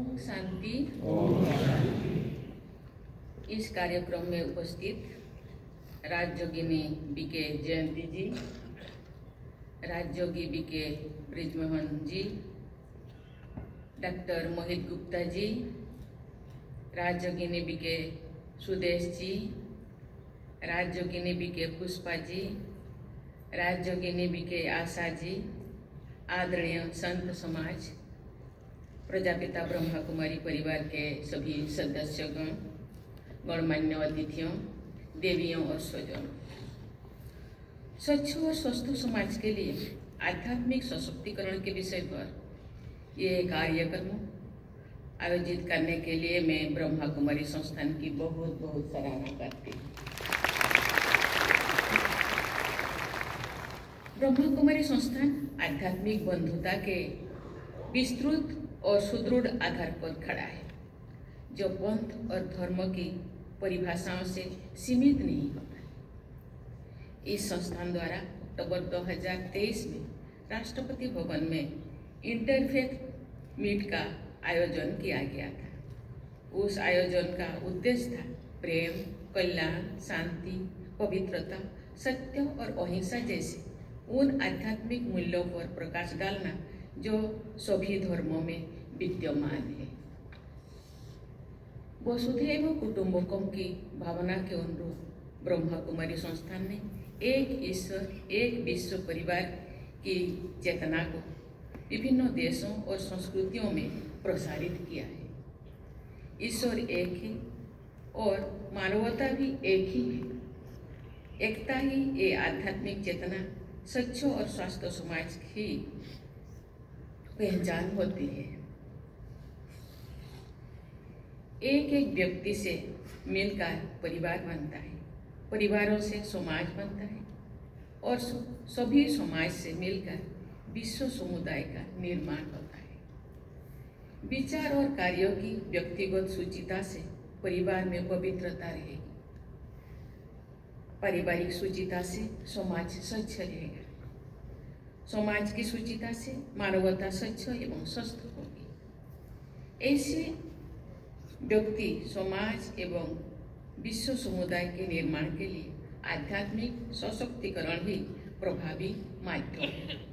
ओम शांति। इस कार्यक्रम में उपस्थित राजयोगिनी बी के जयंती जी, राजयोगी B K Brijmohan ji, doctor Mohit Gupta ji, राजयोगिनी बी के सुदेश जी, राजयोगिनी बी के पुष्पा जी, राजयोगिनी बी के आशा जी, आदरणीय संत समाज प्रजापिता ब्रह्मा कुमारी परिवार के सभी सदस्यगण गणमान्य अतिथियों देवियों और स्वजनों। स्वच्छ और स्वस्थ समाज के लिए आध्यात्मिक सशक्तिकरण के विषय पर ये कार्यक्रम आयोजित करने के लिए मैं ब्रह्मा कुमारी संस्थान की बहुत बहुत सराहना करती हूँ। ब्रह्मा कुमारी संस्थान आध्यात्मिक बंधुता के विस्तृत और सुदृढ़ आधार पर खड़ा है। जो पंथ और धर्म की परिभाषाओं से सीमित नहीं होता इस संस्थान द्वारा अक्टूबर 2023 में राष्ट्रपति भवन में इंटरफेथ मीट का आयोजन किया गया था। उस आयोजन का उद्देश्य था प्रेम, कल्याण, शांति, पवित्रता, सत्य और अहिंसा जैसे उन आध्यात्मिक मूल्यों पर प्रकाश डालना जो सभी धर्मों में विद्यमान है। वसुधैव कुटुंबकम की भावना के अनुरूप ब्रह्मा कुमारी संस्थान ने एक ईश्वर, एक विश्व परिवार की चेतना को विभिन्न देशों और संस्कृतियों में प्रसारित किया है। ईश्वर एक है और मानवता भी एक ही है। एकता ही ये आध्यात्मिक चेतना स्वच्छ और स्वास्थ्य समाज की पहचान होती है। एक एक व्यक्ति से मिलकर परिवार बनता है। परिवारों से समाज बनता है और सभी समाज से मिलकर विश्व समुदाय का निर्माण होता है। विचार और कार्यों की व्यक्तिगत सुचिता से परिवार में पवित्रता रहेगी। पारिवारिक सुचिता से समाज स्वच्छ रहेगा। समाज की सुचिता से मानवता स्वच्छ एवं स्वस्थ होगी। ऐसे व्यक्ति, समाज एवं विश्व समुदाय के निर्माण के लिए आध्यात्मिक सशक्तिकरण ही प्रभावी माध्यम है।